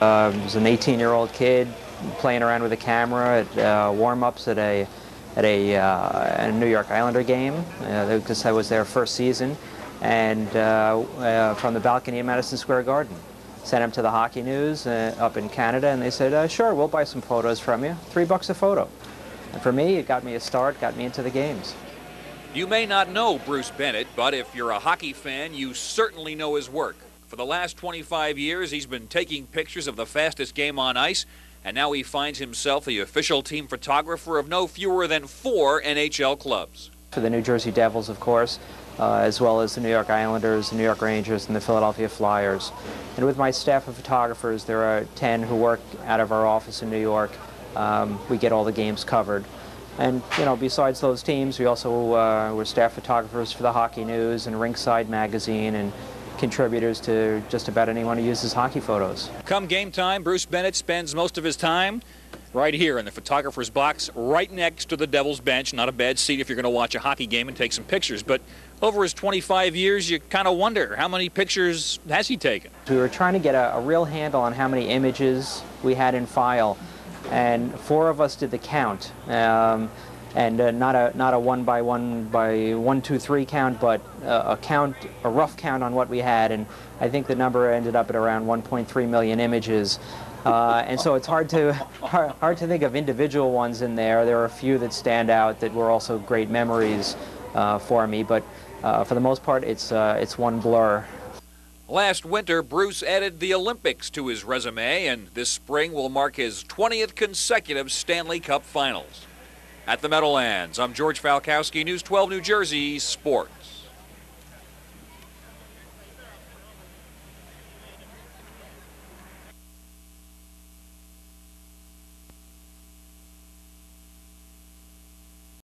Uh, was an 18-year-old kid playing around with a camera at uh, warm-ups at a at a, uh, a, New York Islander game because uh, I was their first season, and uh, uh, from the balcony of Madison Square Garden. Sent him to the Hockey News up in Canada, and they said, "Sure, we'll buy some photos from you. Three bucks a photo." And for me, it got me a start, got me into the games. You may not know Bruce Bennett, but if you're a hockey fan, you certainly know his work. For the last 25 years, he's been taking pictures of the fastest game on ice, and now he finds himself the official team photographer of no fewer than four NHL clubs. For the New Jersey Devils, of course, uh, as well as the New York Islanders, the New York Rangers, and the Philadelphia Flyers. And with my staff of photographers, there are 10 who work out of our office in New York. Um, we get all the games covered. And, you know, besides those teams, we also uh, were staff photographers for the Hockey News and Rinkside Magazine and contributors to just about anyone who uses hockey photos. Come game time, Bruce Bennett spends most of his time right here in the photographer's box, right next to the Devil's bench. Not a bad seat if you're going to watch a hockey game and take some pictures. But over his 25 years, you kind of wonder how many pictures has he taken? We were trying to get a, a real handle on how many images we had in file and four of us did the count. Um, and uh, not a not a one by one by one two three count, but uh, a count, a rough count on what we had, and I think the number ended up at around 1.3 million images. Uh, and so it's hard to hard, hard, to think of individual ones in there. There are a few that stand out that were also great memories uh, for me, but uh, for the most part, it's uh, it's one blur. Last winter, Bruce added the Olympics to his resume, and this spring will mark his 20th consecutive Stanley Cup Finals. At the Meadowlands, I'm George Falkowitz, News 12 New Jersey Sports.